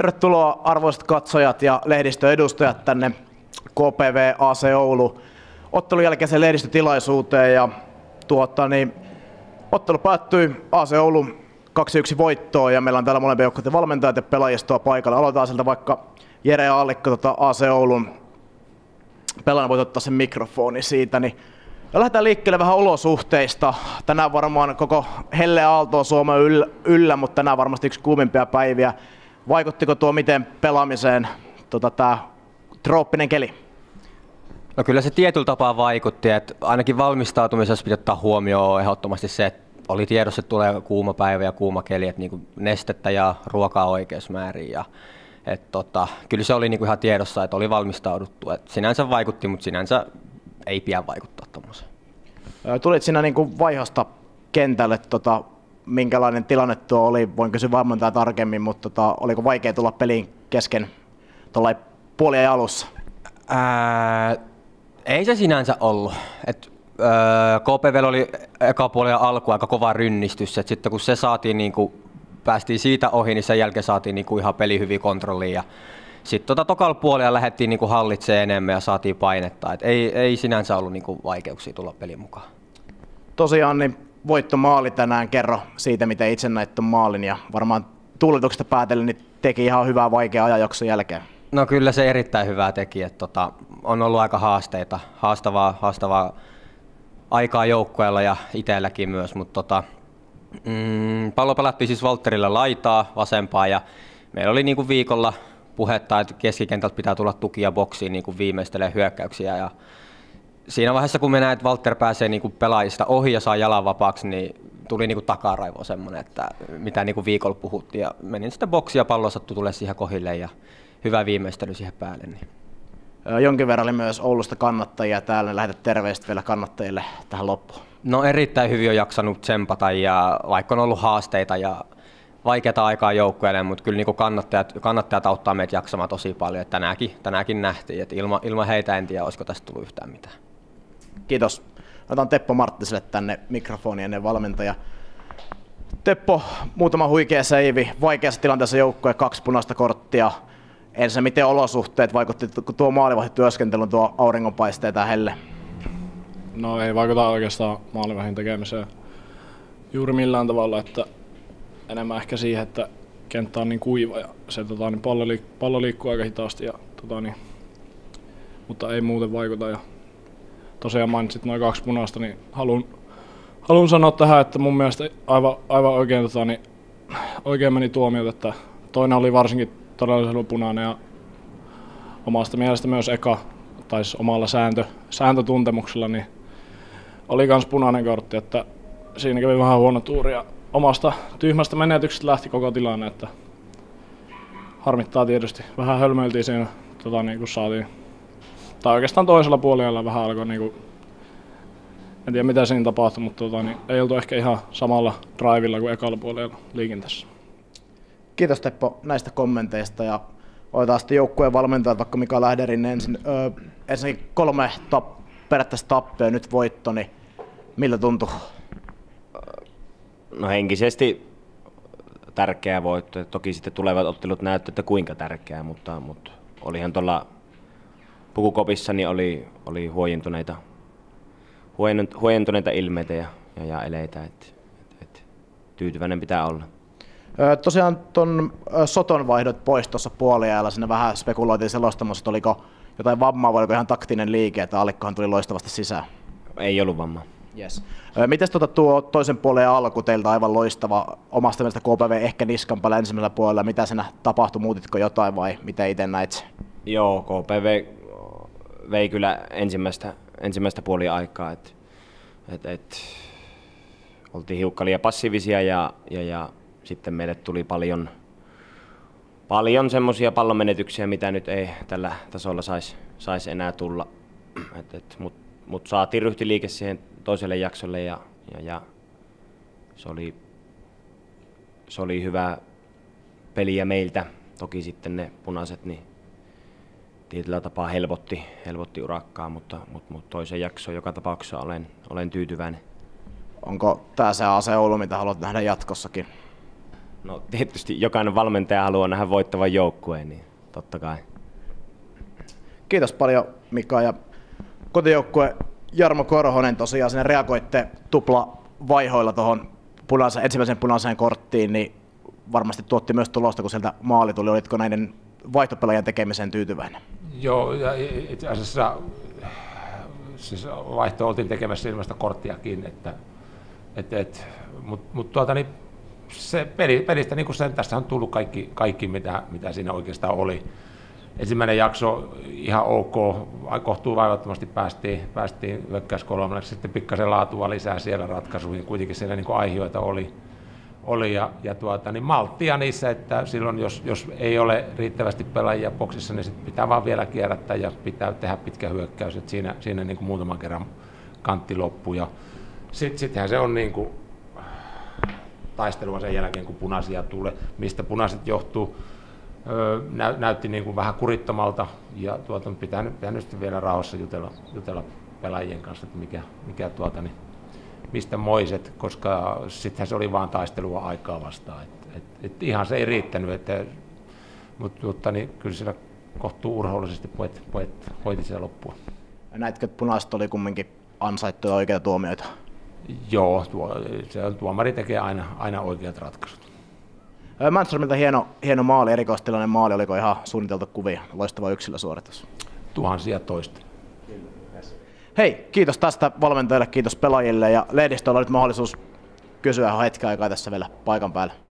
Tervetuloa arvoisat katsojat ja lehdistöedustajat tänne KPV AC Oulu ottelun jälkeiseen lehdistötilaisuuteen. Ja tuota, niin, ottelu päättyi AC Oulu 2-1 voittoon ja meillä on täällä molempien joukkojen valmentajat ja pelaajistoa paikalla. Aloitetaan sieltä vaikka Jere Aallikko tota AC Oulun pelaajana voit ottaa sen mikrofoni siitä. Niin ja lähdetään liikkeelle vähän olosuhteista. Tänään varmaan koko helle aalto on Suomen yllä, yllä, mutta tänään varmasti yksi kuumimpia päiviä. Vaikuttiko tuo miten pelaamiseen tota, tämä trooppinen keli? No kyllä se tietyllä tapaa vaikutti, että ainakin valmistautumisessa pitää ottaa huomioon ehdottomasti se, että oli tiedossa, että tulee kuuma päivä ja kuuma keli, että niin nestettä ja ruokaa oikeassa määrin. Ja, et tota, kyllä se oli niin kuin ihan tiedossa, että oli valmistauduttu. Et sinänsä vaikutti, mutta sinänsä ei pian vaikuttaa tuommoiseen. Tulit sinä niin kuin vaihosta kentälle, tota, minkälainen tilanne tuo oli, voin kysyä valmentaja tarkemmin, mutta tota, oliko vaikea tulla peliin kesken puolien alussa? Ää, ei se sinänsä ollut. Et, KPV oli eka puolen alku aika kova rynnistys, et sitten kun se saatiin niin kuin, päästiin siitä ohi, niin sen jälkeen saatiin niin kuin ihan peli hyvin kontrolliin ja sitten tota tokalla puolella lähdettiin niinku hallitsemaan enemmän ja saatiin painetta. Et ei, ei sinänsä ollut niinku vaikeuksia tulla pelin mukaan. Tosiaan niin voittomaali tänään kerro siitä, miten itse näit tuon maalin ja varmaan tuuletuksesta päätellen niin teki ihan hyvää vaikeaa ajanjakson jälkeen. No kyllä se erittäin hyvää teki. että tota, on ollut aika haasteita, haastavaa, haastavaa aikaa joukkueella ja itselläkin myös, mutta tota, mm, pallo pelattiin siis Walterilla laitaa vasempaa ja meillä oli niinku viikolla puhetta, että keskikentältä pitää tulla tukia boksiin niin kuin viimeistelee hyökkäyksiä. Ja siinä vaiheessa, kun me näet, että Walter pääsee niin kuin pelaajista ohi ja saa jalan vapaaksi, niin tuli niin kuin takaraivo semmoinen, että mitä niin kuin viikolla puhuttiin. Ja menin sitten boksia ja pallo sattui tulee siihen kohille ja hyvä viimeistely siihen päälle. Niin. Jonkin verran oli myös Oulusta kannattajia täällä. Lähetät terveistä vielä kannattajille tähän loppuun. No erittäin hyvin on jaksanut tsempata ja vaikka on ollut haasteita ja vaikeata aikaa joukkueelle, mutta kyllä niin kannattajat, kannattajat auttaa meitä jaksamaan tosi paljon. Tänäänkin, tänäänkin nähtiin, että ilman, ilman heitä en tiedä, olisiko tästä tullut yhtään mitään. Kiitos. Otan Teppo Marttiselle tänne mikrofoni ennen valmentaja. Teppo, muutama huikea seivi, vaikeassa tilanteessa joukkue, kaksi punaista korttia. Ensin miten olosuhteet vaikutti, tuo maalivahti työskentely, tuo auringonpaisteet helle? No ei vaikuta oikeastaan maalivahin tekemiseen juuri millään tavalla, että enemmän ehkä siihen, että kenttä on niin kuiva ja se, tota, niin pallo, liik- pallo liikkuu aika hitaasti, ja, tota, niin, mutta ei muuten vaikuta. Ja tosiaan mainitsit noin kaksi punaista, niin haluan, haluan sanoa tähän, että mun mielestä aivan, aivan oikein, tota, niin, oikein meni tuomiot, että toinen oli varsinkin todella punainen ja omasta mielestä myös eka, tai siis omalla sääntö, sääntötuntemuksella, niin oli myös punainen kortti, että siinä kävi vähän huono tuuri ja omasta tyhmästä menetyksestä lähti koko tilanne, että harmittaa tietysti. Vähän hölmöiltiin siinä, tota, niin kun saatiin, tai oikeastaan toisella puolella vähän alkoi niin kuin, en tiedä mitä siinä tapahtui, mutta tota, niin, ei oltu ehkä ihan samalla drivilla kuin ekalla puolella liikenteessä. Kiitos Teppo näistä kommenteista ja otetaan sitten joukkueen valmentajat, vaikka Mika Lähderin ensin. Öö, ensinnäkin kolme tap, periaatteessa tappia nyt voitto, niin miltä tuntuu? No henkisesti tärkeä voitto. Toki sitten tulevat ottelut näyttävät, että kuinka tärkeää, mutta, mutta olihan tuolla pukukopissa niin oli, oli huojentuneita, huojentuneita ilmeitä ja, ja, ja eleitä. Et, et, et, tyytyväinen pitää olla. Tosiaan tuon Soton vaihdot pois tuossa puoliajalla, sinne vähän spekuloitiin selostamassa, että oliko jotain vammaa vai oliko ihan taktinen liike, että Allikkohan tuli loistavasti sisään. Ei ollut vammaa. Yes. Miten tuota tuo toisen puolen alku teiltä aivan loistava, omasta mielestä KPV ehkä niskan päällä ensimmäisellä puolella, mitä siinä tapahtui, muutitko jotain vai miten itse näit Joo, KPV vei kyllä ensimmäistä, ensimmäistä puolia aikaa, että et, et, oltiin hiukka liian passiivisia ja, ja, ja sitten meille tuli paljon, paljon semmoisia pallonmenetyksiä, mitä nyt ei tällä tasolla saisi sais enää tulla. Mutta mut saatiin ryhtiliike siihen toiselle jaksolle ja, ja, ja se, oli, se oli hyvä peliä meiltä. Toki sitten ne punaiset niin tietyllä tapaa helpotti, helpotti urakkaa, mutta, mutta, mutta toisen jakson joka tapauksessa olen, olen tyytyväinen. Onko tämä se ase Oulu, mitä haluat nähdä jatkossakin? No tietysti jokainen valmentaja haluaa nähdä voittavan joukkueen, niin totta kai. Kiitos paljon Mika ja kotijoukkue Jarmo Korhonen tosiaan sinne reagoitte tupla vaihoilla tuohon punaisen, ensimmäisen punaiseen korttiin, niin varmasti tuotti myös tulosta, kun sieltä maali tuli. Olitko näiden vaihtopelaajan tekemiseen tyytyväinen? Joo, ja itse asiassa siis vaihto oltiin tekemässä ilmaista korttiakin, että, et, et, mutta mut tuota, niin se peli, pelistä niin sen, tässä on tullut kaikki, kaikki mitä, mitä siinä oikeastaan oli. Ensimmäinen jakso ihan ok, kohtuu vaivattomasti päästiin, päästiin hyökkäyskolmanneksi, sitten pikkasen laatua lisää siellä ratkaisuihin, kuitenkin siellä niin aihioita oli, oli ja, ja tuota, niin malttia niissä, että silloin jos, jos ei ole riittävästi pelaajia boksissa, niin sit pitää vaan vielä kierrättää ja pitää tehdä pitkä hyökkäys, että siinä, siinä niin kuin muutaman kerran kantti loppuu ja sitten sittenhän se on niin kuin taistelua sen jälkeen, kun punaisia tulee. Mistä punaiset johtuu, öö, näytti niin kuin vähän kurittomalta ja tuota, pitää, pitää nyt vielä rauhassa jutella, jutella pelaajien kanssa, että mikä, mikä tuota, niin, mistä moiset, koska sittenhän se oli vaan taistelua aikaa vastaan. Et, et, et ihan se ei riittänyt, että, mutta, mutta niin, kyllä siellä kohtuu urhoollisesti poet, poet hoiti sitä loppua. Näitkö, että punaiset oli kumminkin ansaittuja oikeita tuomioita? Joo, tuo, se, tuomari tekee aina, aina oikeat ratkaisut. Manströmiltä hieno, hieno maali, erikoistilainen maali, oliko ihan suunniteltu kuvia, loistava yksilösuoritus. Tuhansia toista. Hei, kiitos tästä valmentajille, kiitos pelaajille ja lehdistöllä on nyt mahdollisuus kysyä hetken aikaa tässä vielä paikan päällä.